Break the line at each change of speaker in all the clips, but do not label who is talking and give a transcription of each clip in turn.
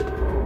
you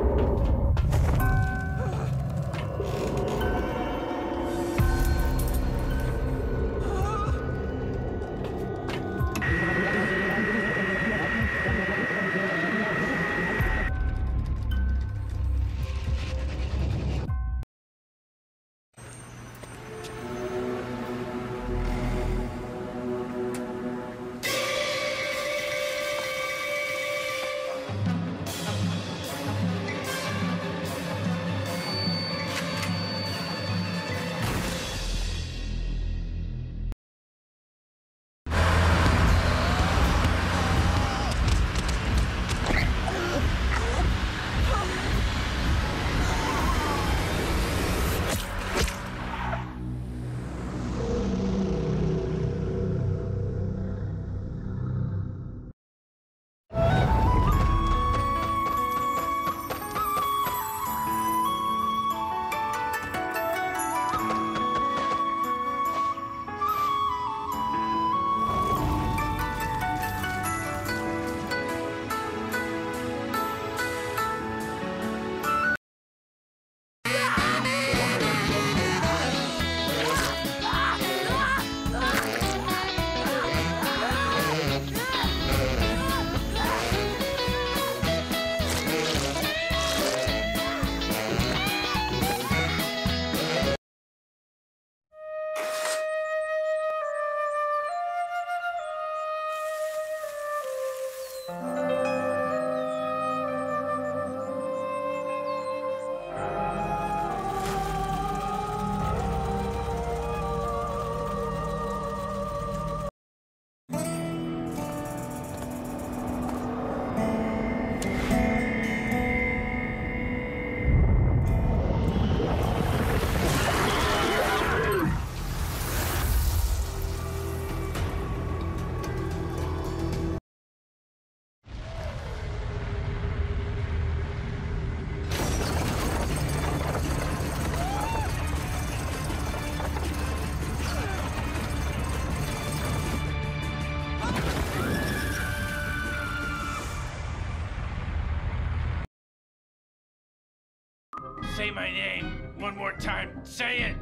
Say my name one more time. Say it.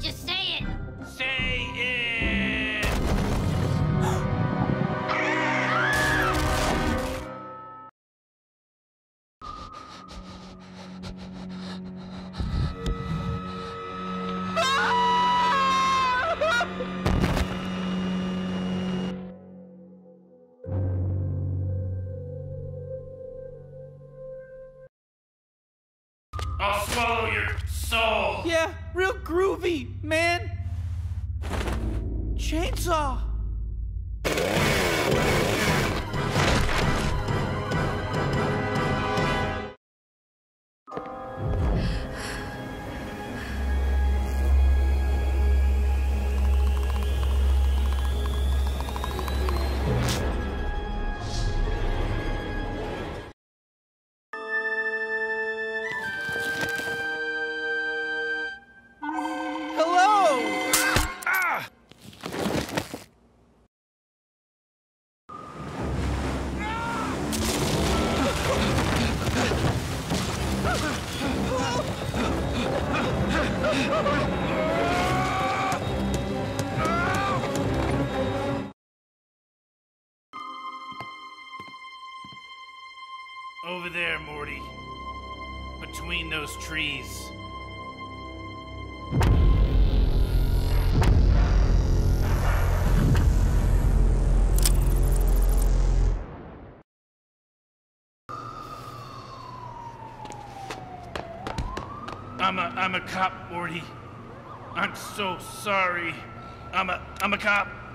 Just say it.
Say it. I'll swallow your soul.
Yeah, real groovy, man. Chainsaw.
Over there, Morty. Between those trees. I'm a I'm a cop, Morty. I'm so sorry. I'm a I'm a cop.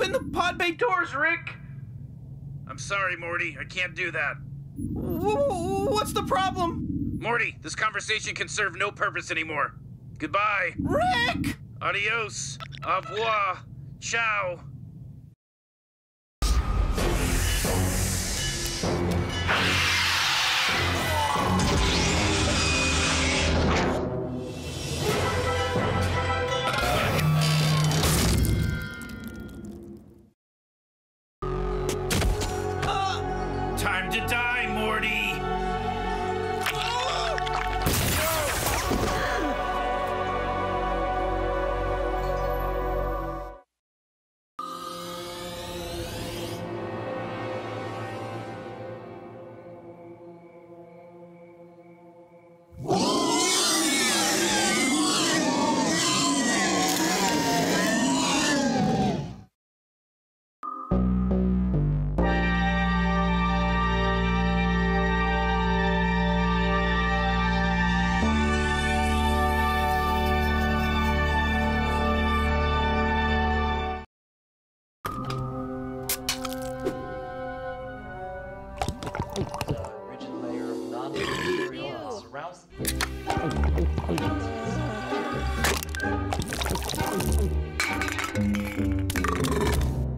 Open, the pod bay doors, Rick.
I'm sorry, Morty. I can't do that.
What's the problem,
Morty, this conversation can serve no purpose anymore. Goodbye.
Rick?
Adios. Au revoir. Ciao.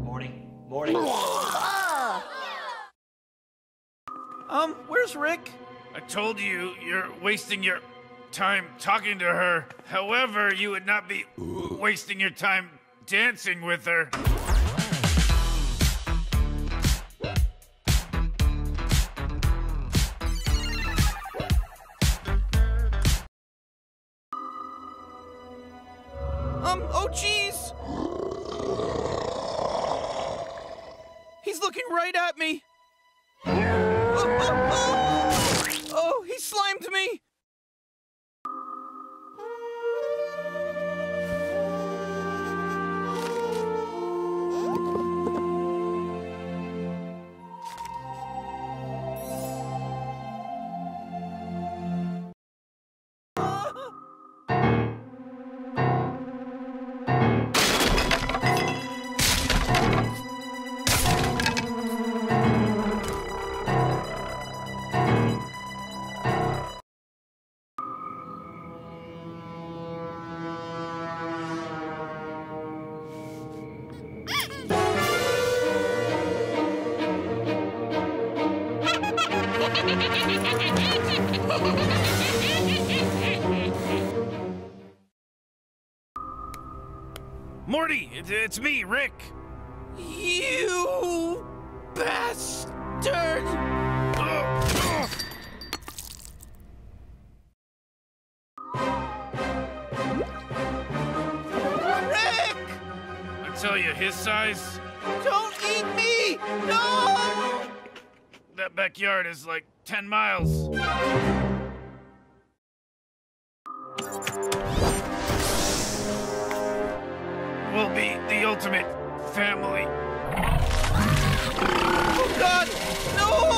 Morty,
Morty.
Um, where's Rick?
I told you you're wasting your time talking to her. However, you would not be wasting your time dancing with her.
Looking right at me.
Morty, it, it's me, Rick.
You bastard! Rick!
I tell you, his size,
Don't eat me! No!
that backyard is like 10 miles. We'll be the ultimate family.
Oh God! No!